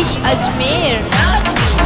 Nosh Ajmer. Ajmer.